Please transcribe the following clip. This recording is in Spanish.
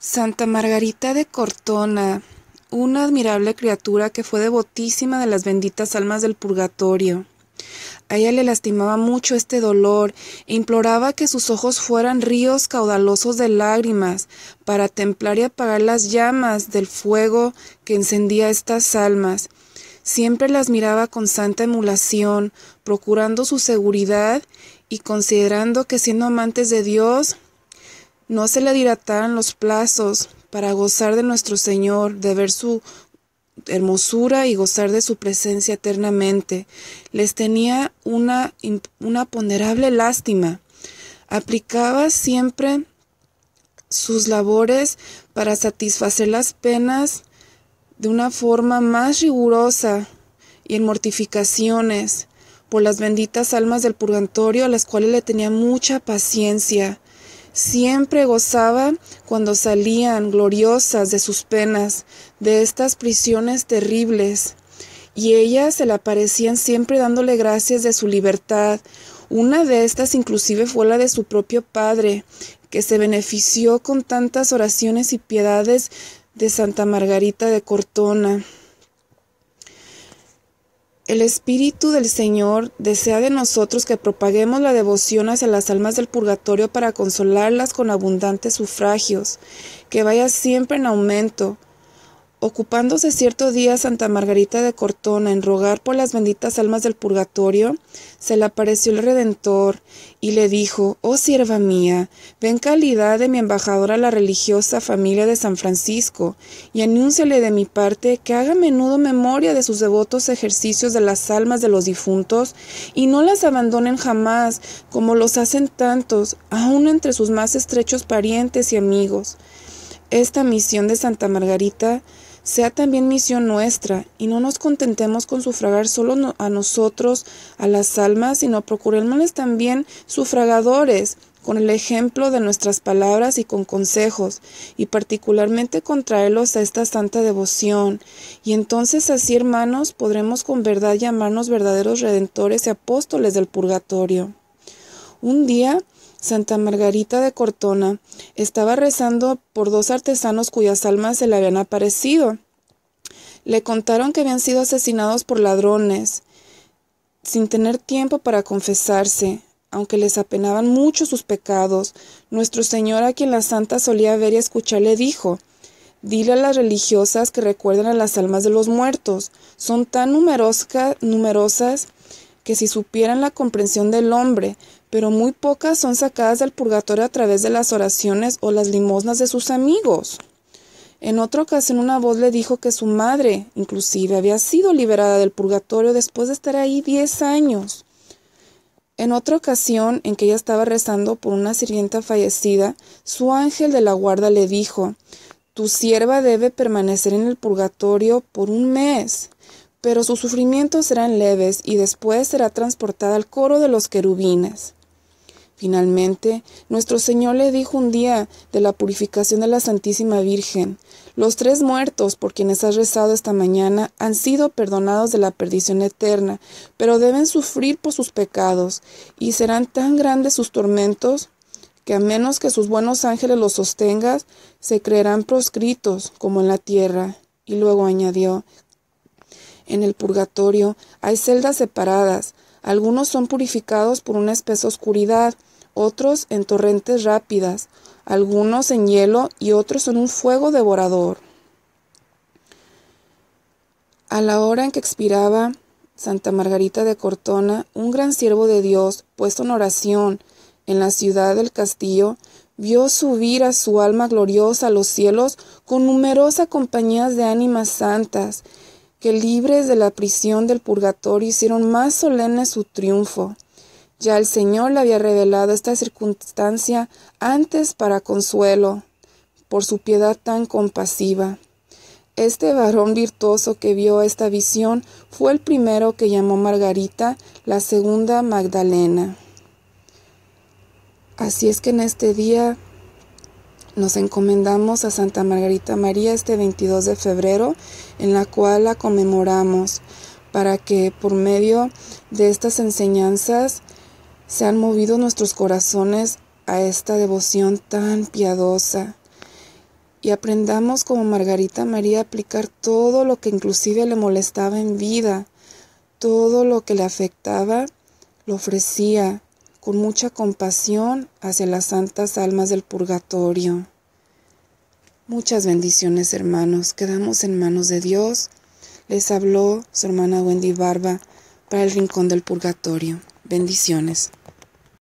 Santa Margarita de Cortona, una admirable criatura que fue devotísima de las benditas almas del purgatorio. A ella le lastimaba mucho este dolor e imploraba que sus ojos fueran ríos caudalosos de lágrimas para templar y apagar las llamas del fuego que encendía estas almas. Siempre las miraba con santa emulación, procurando su seguridad y considerando que siendo amantes de Dios no se le dilataran los plazos para gozar de nuestro Señor, de ver su hermosura y gozar de su presencia eternamente. Les tenía una, una ponderable lástima. Aplicaba siempre sus labores para satisfacer las penas de una forma más rigurosa y en mortificaciones por las benditas almas del purgatorio a las cuales le tenía mucha paciencia. Siempre gozaba cuando salían gloriosas de sus penas, de estas prisiones terribles, y ellas se le aparecían siempre dándole gracias de su libertad. Una de estas inclusive fue la de su propio padre, que se benefició con tantas oraciones y piedades de Santa Margarita de Cortona. El Espíritu del Señor desea de nosotros que propaguemos la devoción hacia las almas del purgatorio para consolarlas con abundantes sufragios, que vaya siempre en aumento, Ocupándose cierto día Santa Margarita de Cortona en rogar por las benditas almas del purgatorio, se le apareció el Redentor y le dijo, Oh sierva mía, ven calidad de mi embajadora a la religiosa familia de San Francisco, y anúnciale de mi parte que haga a menudo memoria de sus devotos ejercicios de las almas de los difuntos, y no las abandonen jamás, como los hacen tantos, aun entre sus más estrechos parientes y amigos. Esta misión de Santa Margarita sea también misión nuestra, y no nos contentemos con sufragar solo a nosotros, a las almas, sino procuremos también sufragadores, con el ejemplo de nuestras palabras y con consejos, y particularmente contraerlos a esta santa devoción, y entonces así, hermanos, podremos con verdad llamarnos verdaderos redentores y apóstoles del purgatorio. Un día, Santa Margarita de Cortona estaba rezando por dos artesanos cuyas almas se le habían aparecido. Le contaron que habían sido asesinados por ladrones, sin tener tiempo para confesarse, aunque les apenaban mucho sus pecados. Nuestro Señor, a quien la santa solía ver y escuchar, le dijo Dile a las religiosas que recuerden a las almas de los muertos. Son tan numerosas que si supieran la comprensión del hombre, pero muy pocas son sacadas del purgatorio a través de las oraciones o las limosnas de sus amigos. En otra ocasión una voz le dijo que su madre, inclusive, había sido liberada del purgatorio después de estar ahí diez años. En otra ocasión, en que ella estaba rezando por una sirvienta fallecida, su ángel de la guarda le dijo Tu sierva debe permanecer en el purgatorio por un mes, pero sus sufrimientos serán leves y después será transportada al coro de los querubines. Finalmente, nuestro Señor le dijo un día de la purificación de la Santísima Virgen, los tres muertos por quienes has rezado esta mañana han sido perdonados de la perdición eterna, pero deben sufrir por sus pecados, y serán tan grandes sus tormentos que a menos que sus buenos ángeles los sostengan, se creerán proscritos como en la tierra. Y luego añadió, en el purgatorio hay celdas separadas, algunos son purificados por una espesa oscuridad, otros en torrentes rápidas, algunos en hielo y otros en un fuego devorador. A la hora en que expiraba Santa Margarita de Cortona, un gran siervo de Dios, puesto en oración en la ciudad del castillo, vio subir a su alma gloriosa a los cielos con numerosas compañías de ánimas santas, que libres de la prisión del purgatorio hicieron más solemne su triunfo. Ya el Señor le había revelado esta circunstancia antes para consuelo, por su piedad tan compasiva. Este varón virtuoso que vio esta visión fue el primero que llamó Margarita, la segunda Magdalena. Así es que en este día nos encomendamos a Santa Margarita María este 22 de febrero, en la cual la conmemoramos, para que por medio de estas enseñanzas se han movido nuestros corazones a esta devoción tan piadosa. Y aprendamos como Margarita María a aplicar todo lo que inclusive le molestaba en vida, todo lo que le afectaba, lo ofrecía con mucha compasión hacia las santas almas del purgatorio. Muchas bendiciones hermanos, quedamos en manos de Dios. Les habló su hermana Wendy Barba para el Rincón del Purgatorio. Bendiciones.